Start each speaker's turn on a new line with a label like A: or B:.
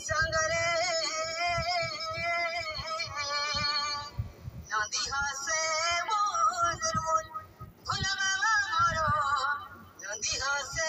A: संग चांदी हासे रोल चांदी हासे